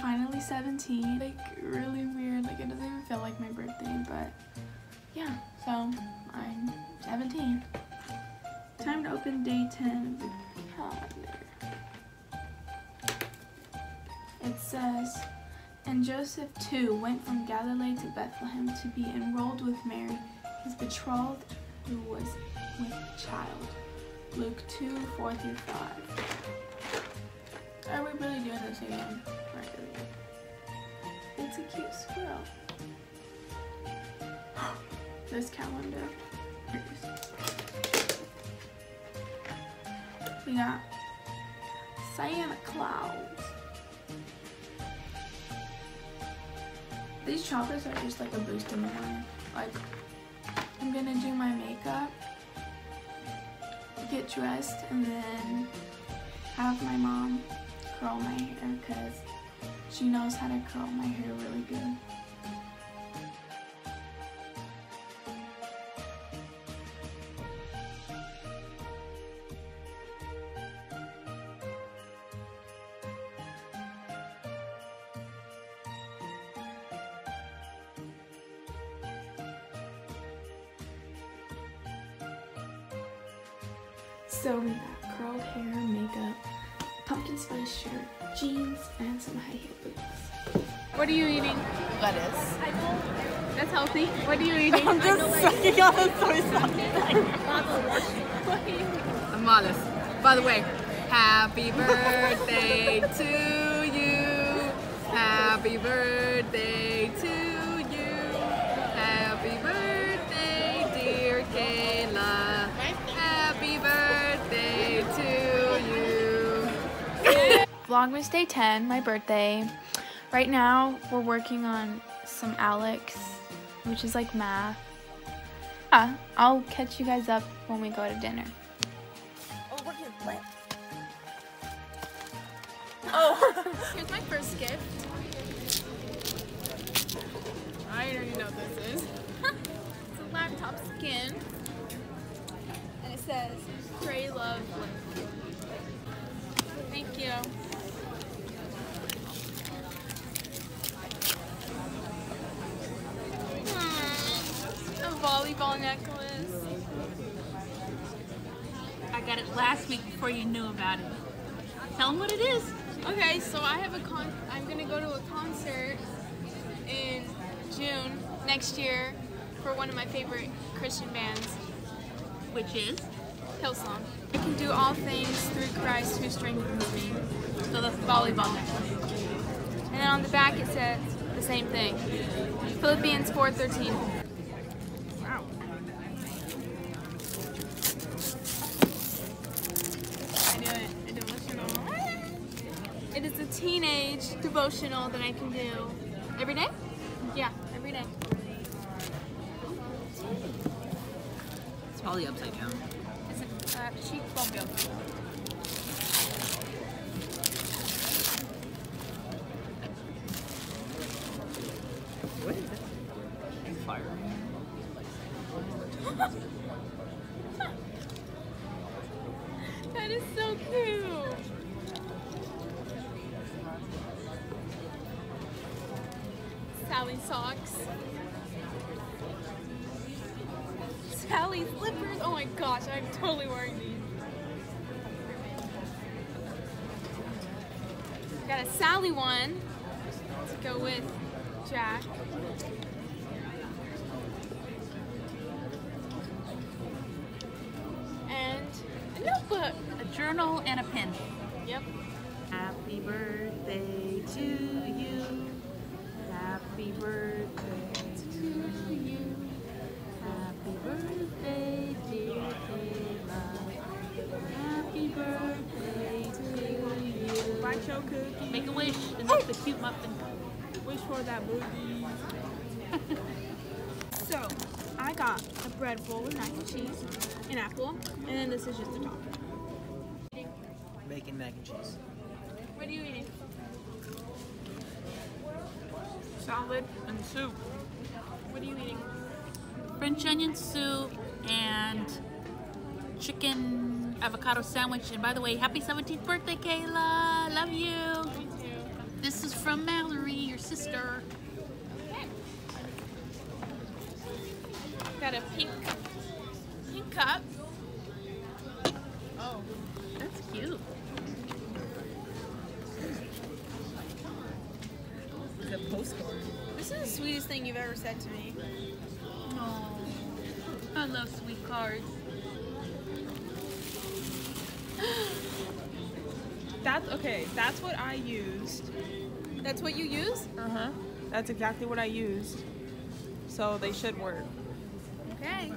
Finally 17. Like really weird. Like it doesn't even feel like my birthday, but yeah. So I'm 17. Time to open day 10 of the calendar. It says, and Joseph too went from Galilee to Bethlehem to be enrolled with Mary, his betrothed, who was with child. Luke 2, 4 through 5. Are we really doing this again? It's a cute squirrel. this calendar. We got Santa Claus. These chocolates are just like a boost in the morning. Like, I'm gonna do my makeup, get dressed, and then have my mom curl my hair because she knows how to curl my hair really good. So we got curled hair, makeup, pumpkin spice shirt, jeans, and some high heel boots. What are you eating? Lettuce. That's healthy. What are you eating? I'm just sucking on a soy sauce. I'm modest. By the way, happy birthday to you. Happy birthday Vlogmas Day 10, my birthday. Right now, we're working on some ALEKS, which is like math. Yeah, I'll catch you guys up when we go to dinner. Oh, we're gonna. Oh, here's my first gift. I already know what this is. It's a laptop skin. And it says, Pray Love. Thank you. Hmm, A volleyball necklace. I got it last week before you knew about it. Tell them what it is. Okay, so I have a con. I'm gonna go to a concert in June next year for one of my favorite Christian bands, Which is? Hillsong. I can do all things through Christ who strengthens me. So the Volleyball necklace. And then on the back it says the same thing. Philippians 4:13. Teenage devotional that I can do every day. Yeah, every day. It's probably upside down. It's a uh, cheek bump. What is it? Fire. That is so cute. Sally socks. Sally slippers. Oh my gosh, I'm totally wearing these. Got a Sally one to go with Jack. And a notebook. A journal and a pen. Yep. Happy birthday to you. You. Bite cookie. Make a wish. And that's the cute muffin. Wish for that boogie. so, I got a bread bowl with mac and cheese, an apple, and then this is just the top. Bacon mac and cheese. What are you eating? Salad and soup. What are you eating? French onion soup and chicken avocado sandwich. And by the way, happy 17th birthday, Kayla. Love you. This is from Mallory, your sister. Got a pink, pink cup. Oh, that's cute. A postcard. This is the sweetest thing you've ever said to me. Oh, I love sweet cards. That's okay. That's what I used. That's what you use? Uh huh. That's exactly what I used. So they should work. Okay.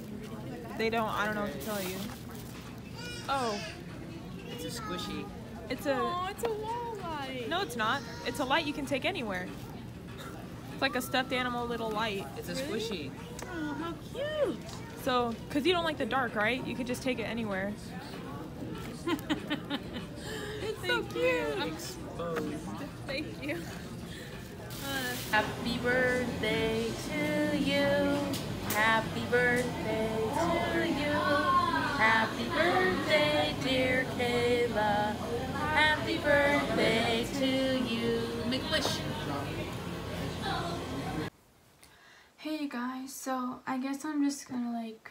They don't. I don't know what to tell you. Oh, It's a squishy. it's a. Oh, it's a wall light. No, it's not. It's a light you can take anywhere. It's like a stuffed animal little light. It's a squishy. Oh, how cute. So, cause you don't like the dark, right? You could just take it anywhere. It's so cute. I'm, Exposed. thank you. Uh, Happy birthday to you. Happy birthday to you. Happy birthday, dear Kayla. Happy birthday to you. Make a wish. Hey guys, so I guess I'm just gonna like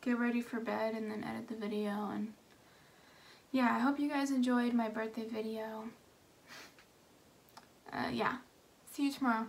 get ready for bed and then edit the video and yeah, I hope you guys enjoyed my birthday video. Uh, yeah, see you tomorrow.